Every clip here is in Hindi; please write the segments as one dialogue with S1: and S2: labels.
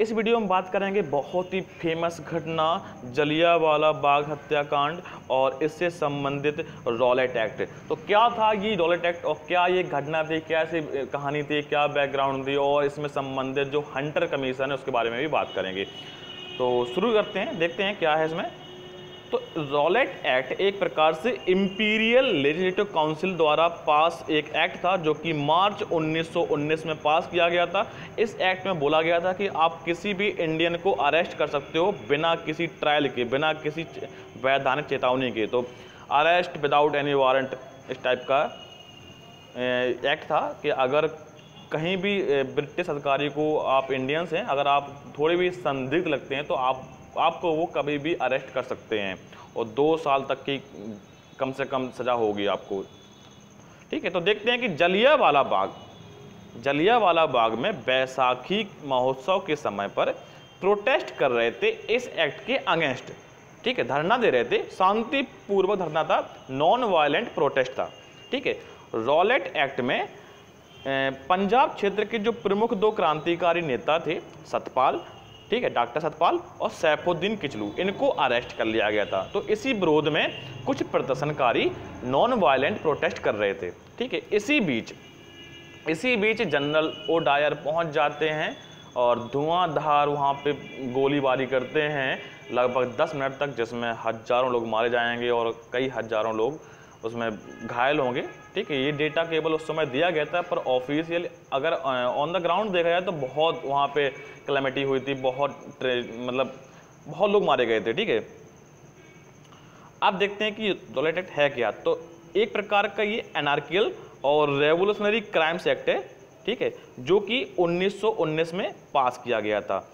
S1: इस वीडियो में बात करेंगे बहुत ही फ़ेमस घटना, जलियावाला बाग हत्याकांड और इससे संबंधित रॉलेट एक्ट तो क्या था ये रॉलेट एक्ट और क्या ये घटना थी? क्या ऐसी कहानी थी? क्या बैकग्राउंड थी? और इसमें संबंधित जो हंटर कमीशन है, उसके बारे में भी बात करेंगे। तो शुरू करते हैं, देखते हैं क्या है इसमें। तो रॉलेट एक्ट एक प्रकार से इंपीरियल लेजिस्लेटिव काउंसिल द्वारा पास एक एक्ट था, जो कि मार्च 1919 में पास किया गया था। इस एक्ट में बोला गया था कि आप किसी भी इंडियन को अरेस्ट कर सकते हो बिना किसी ट्रायल के, बिना किसी वैधानिक चेतावनी के। तो अरेस्ट विदाउट एनी वारंट इस टाइप का एक्ट था कि अगर कहीं भी ब्रिटिश अधिकारी को आप इंडियंस हैं, अगर आप थोड़े भी संदिग्ध लगते हैं तो आप आपको वो कभी भी अरेस्ट कर सकते हैं। और दो साल तक की कम से कम सज़ा होगी आपको। ठीक है तो देखते हैं कि जलिया वाला बाग जलिया वाला बाग में बैसाखी महोत्सव के समय पर प्रोटेस्ट कर रहे थे इस एक्ट के अगेंस्ट। ठीक है, धरना दे रहे थे, शांतिपूर्वक धरना था नॉन वायलेंट प्रोटेस्ट था। ठीक है रॉलेट एक्ट में पंजाब क्षेत्र के जो प्रमुख दो क्रांतिकारी नेता थे, सतपाल ठीक है, डॉक्टर सतपाल और सैफुद्दीन किचलू, इनको अरेस्ट कर लिया गया था। तो इसी विरोध में कुछ प्रदर्शनकारी नॉन वायलेंट प्रोटेस्ट कर रहे थे। ठीक है, इसी बीच इसी बीच जनरल ओ डायर पहुँच जाते हैं और धुआंधार वहाँ पे गोलीबारी करते हैं। लगभग 10 मिनट तक जिसमें हज़ारों लोग मारे जाएँगे और कई हज़ारों लोग उसमें घायल होंगे। ठीक है, ये डेटा केवल उस समय दिया गया था, पर ऑफिशियल अगर ऑन द ग्राउंड देखा जाए तो बहुत वहाँ पे क्लैमिटी हुई थी, बहुत मतलब बहुत लोग मारे गए थे, ठीक है। आप देखते हैं कि दौलत एक्ट है क्या। तो एक प्रकार का ये एनार्कियल और रेवोल्यूशनरी क्राइम्स एक्ट है, ठीक है, जो कि 1919 में पास किया गया था।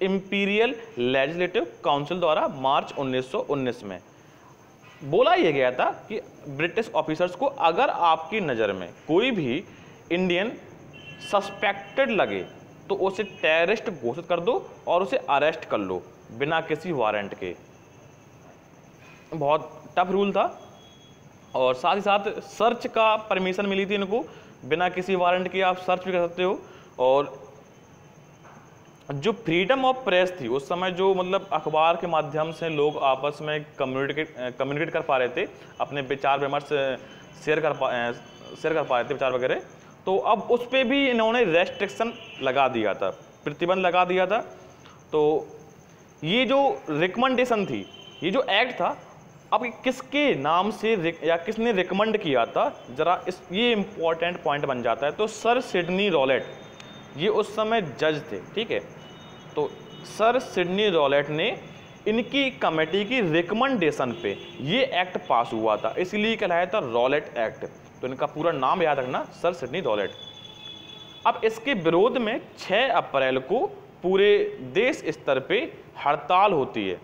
S1: इंपीरियल लेजिस्लेटिव काउंसिल द्वारा मार्च 1919 में। बोला यह गया था कि ब्रिटिश ऑफिसर्स को अगर आपकी नज़र में कोई भी इंडियन सस्पेक्टेड लगे तो उसे टेररिस्ट घोषित कर दो और उसे अरेस्ट कर लो बिना किसी वारंट के। बहुत टफ रूल था और साथ ही साथ सर्च का परमिशन मिली थी इनको, बिना किसी वारंट के आप सर्च भी कर सकते हो और जो फ्रीडम ऑफ़ प्रेस थी, उस समय जो मतलब अखबार के माध्यम से लोग आपस में कम्युनिकेट कम्युनिकेट कर पा रहे थे, अपने विचार विमर्श शेयर कर पा शेयर कर पा रहे थे विचार वगैरह तो अब उस पर भी इन्होंने रेस्ट्रिक्शन लगा दिया था, प्रतिबंध लगा दिया था। तो ये जो रिकमेंडेशन थी, ये जो एक्ट था, अब किसके नाम से या किसने रिकमेंड किया था, ज़रा इस, ये इम्पोर्टेंट पॉइंट बन जाता है। तो सर सिडनी रॉलेट, ये उस समय जज थे, ठीक है? तो सर सिडनी रॉलेट ने इनकी कमेटी की रिकमेंडेशन पे ये एक्ट पास हुआ था। इसलिए कहलाया था रॉलेट एक्ट तो इनका पूरा नाम याद रखना, सर सिडनी रॉलेट अब इसके विरोध में 6 अप्रैल को पूरे देश स्तर पे हड़ताल होती है।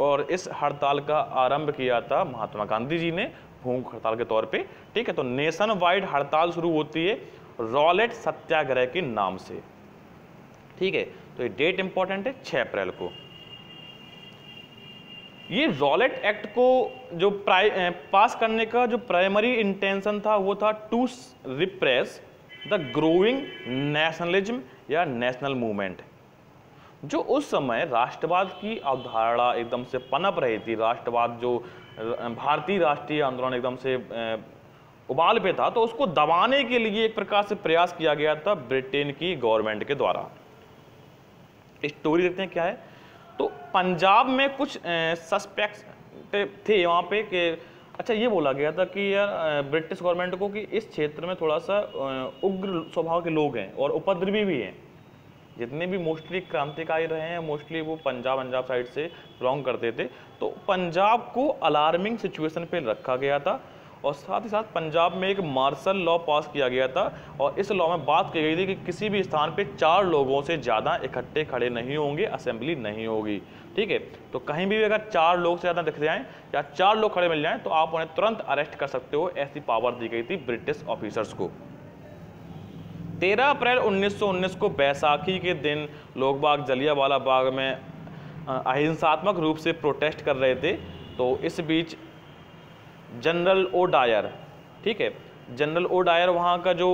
S1: और इस हड़ताल का आरंभ किया था महात्मा गांधी जी ने, भूख हड़ताल के तौर पे। ठीक है तो नेशन वाइड हड़ताल शुरू होती है रॉलेट सत्याग्रह के नाम से। ठीक है तो ये डेट इंपॉर्टेंट है 6 अप्रैल को। ये रॉलेट एक्ट को जो पास करने का जो प्राइमरी इंटेंशन था, वो था to repress the growing nationalism या नेशनल मूवमेंट जो उस समय राष्ट्रवाद की अवधारणा एकदम से पनप रही थी, राष्ट्रवाद जो भारतीय राष्ट्रीय आंदोलन एकदम से उबाल पे था तो उसको दबाने के लिए एक प्रकार से प्रयास किया गया था ब्रिटेन की गवर्नमेंट के द्वारा। स्टोरी देखते हैं क्या है। तो पंजाब में कुछ सस्पेक्ट थे वहाँ पे कि अच्छा ये बोला गया था कि यार ब्रिटिश गवर्नमेंट को कि इस क्षेत्र में थोड़ा सा उग्र स्वभाव के लोग हैं और उपद्रवी भी हैं। जितने भी मोस्टली क्रांतिकारी रहे हैं मोस्टली वो पंजाब पंजाब साइड से बिलोंग करते थे। तो पंजाब को अलार्मिंग सिचुएशन पे रखा गया था। और साथ ही साथ पंजाब में एक मार्शल लॉ पास किया गया था और इस लॉ में बात की गई थी कि किसी भी स्थान पे चार लोगों से ज़्यादा इकट्ठे खड़े नहीं होंगे, असेंबली नहीं होगी। ठीक है? तो कहीं भी अगर चार लोग से ज़्यादा दिख जाएँ या चार लोग खड़े मिल जाएँ तो आप उन्हें तुरंत अरेस्ट कर सकते हो, ऐसी पावर दी गई थी ब्रिटिश ऑफिसर्स को। तेरह अप्रैल 1919 को बैसाखी के दिन लोग बाग जलियावाला बाग में अहिंसात्मक रूप से प्रोटेस्ट कर रहे थे। तो इस बीच जनरल ओ डायर ठीक है? जनरल ओ डायर वहाँ का जो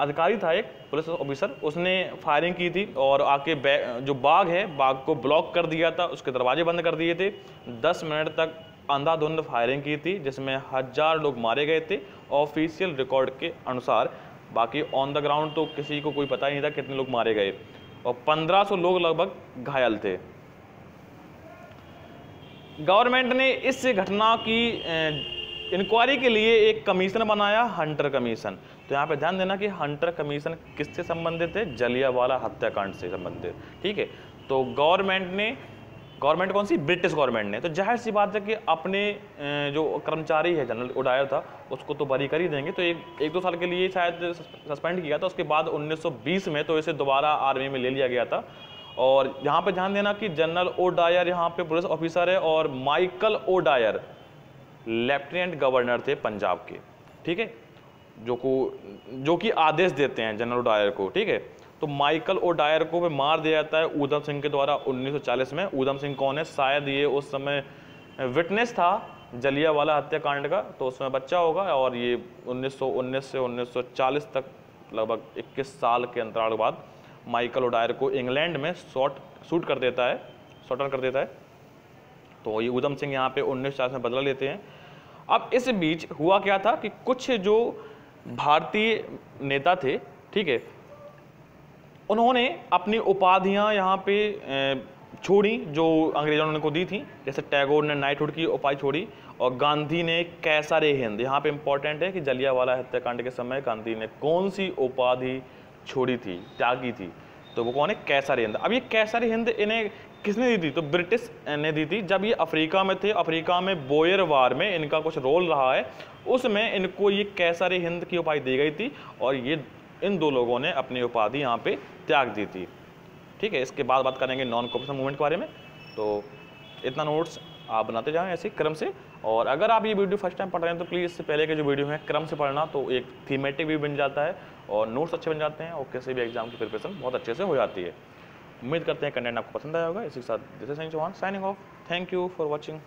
S1: अधिकारी था एक पुलिस ऑफिसर, उसने फायरिंग की थी और आके जो बाग है बाग को ब्लॉक कर दिया था, उसके दरवाजे बंद कर दिए थे। दस मिनट तक अंधाधुंध फायरिंग की थी, जिसमें हज़ार लोग मारे गए थे, ऑफिशियल रिकॉर्ड के अनुसार। बाकी ऑन द ग्राउंड तो किसी को कोई पता ही नहीं था कितने लोग मारे गए। और 1500 लोग लगभग घायल थे। गवर्नमेंट ने इस घटना की इंक्वायरी के लिए एक कमीशन बनाया हंटर कमीशन तो यहाँ पे ध्यान देना कि हंटर कमीशन किससे संबंधित है? जलियावाला हत्याकांड से संबंधित, ठीक है? तो गवर्नमेंट ने, गवर्नमेंट कौन सी? ब्रिटिश गवर्नमेंट ने। तो ज़ाहिर सी बात है कि अपने जो कर्मचारी है, जनरल उडायर था, उसको तो बरी कर ही देंगे। तो एक एक दो साल के लिए शायद सस्पेंड किया था, उसके बाद 1920 में तो इसे दोबारा आर्मी में ले लिया गया था। और यहाँ पे ध्यान देना कि जनरल ओ डायर यहाँ पे पुलिस ऑफिसर है और Michael O'Dwyer lieutenant governor थे पंजाब के, ठीक है? जो को, जो कि आदेश देते हैं जनरल डायर को, ठीक है? तो माइकल ओ डायर को मार दिया जाता है ऊधम सिंह के द्वारा 1940 में। ऊधम सिंह कौन है? शायद ये उस समय विटनेस था जलिया वाला हत्याकांड का तो उसमें बच्चा होगा और ये 1919 से 1940 तक लगभग 21 साल के अंतराल के बाद माइकल ओडायर को इंग्लैंड में शॉट, शूट कर देता है शॉटर कर देता है। तो ये ऊधम सिंह यहाँ पे उन्नीस चालीस में बदला लेते हैं। अब इस बीच हुआ क्या था कि कुछ जो भारतीय नेता थे, ठीक है, उन्होंने अपनी उपाधियाँ यहाँ पे छोड़ी जो अंग्रेज़ों ने उनको दी थी। जैसे टैगोर ने नाइटहुड की उपाधि छोड़ी और गांधी ने कैसा रे हिंद। यहाँ पे इंपॉर्टेंट है कि जलियावाला हत्याकांड के समय गांधी ने कौन सी उपाधि छोड़ी थी, त्यागी थी तो वो कौन है? कैसर हिंद। अब ये कैसर हिंद इन्हें किसने दी थी? तो ब्रिटिश ने दी थी। जब ये अफ्रीका में थे, अफ्रीका में बोयर वार में इनका कुछ रोल रहा है, उसमें इनको ये कैसर हिंद की उपाधि दी गई थी और ये, इन दो लोगों ने अपनी उपाधि यहाँ पे त्याग दी थी। ठीक है, इसके बाद बात करेंगे नॉन कॉपरेशन मूवमेंट के बारे में। तो इतना नोट्स आप बनाते जाएँ ऐसे क्रम से। और अगर आप ये वीडियो फ़र्स्ट टाइम पढ़ रहे हैं तो प्लीज़ इससे पहले के जो वीडियो हैं, क्रम से पढ़ना तो एक थीमेटिक भी बन जाता है और नोट्स अच्छे बन जाते हैं और किसी भी एग्ज़ाम की प्रिपरेशन बहुत अच्छे से हो जाती है। उम्मीद करते हैं कंटेंट आपको पसंद आया होगा। इसी के साथ this Chauhan signing off thank you for watching